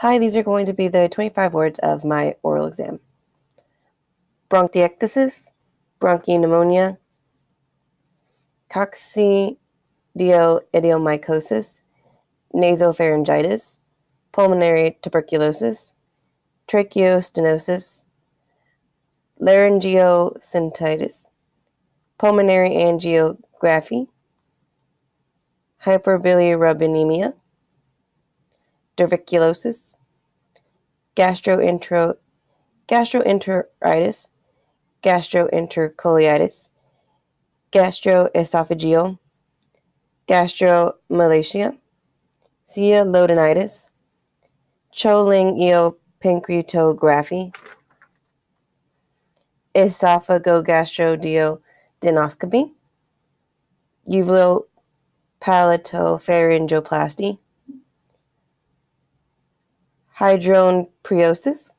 Hi, these are going to be the 25 words of my oral exam. Bronchiectasis, bronchopneumonia, coccidioidomycosis, nasopharyngitis, pulmonary tuberculosis, tracheostenosis, laryngeocystinitis, pulmonary angiography, hyperbilirubinemia, diverticulosis, gastroenteritis, gastroenterocolitis, gastroesophageal, gastromalacia, sialadenitis, cholangiopancreatography, esophagogastroduodenoscopy, uvulopalatopharyngoplasty, hydronephrosis,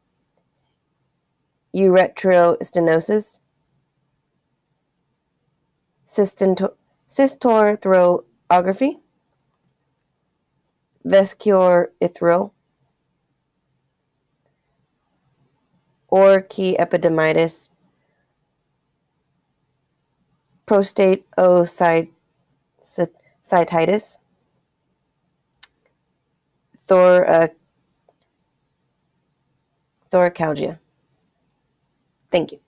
ureterostenosis, cystourethrography, vesicoureteral, orchiepididymitis, prostatocystitis, thor, thoracalgia. Thank you.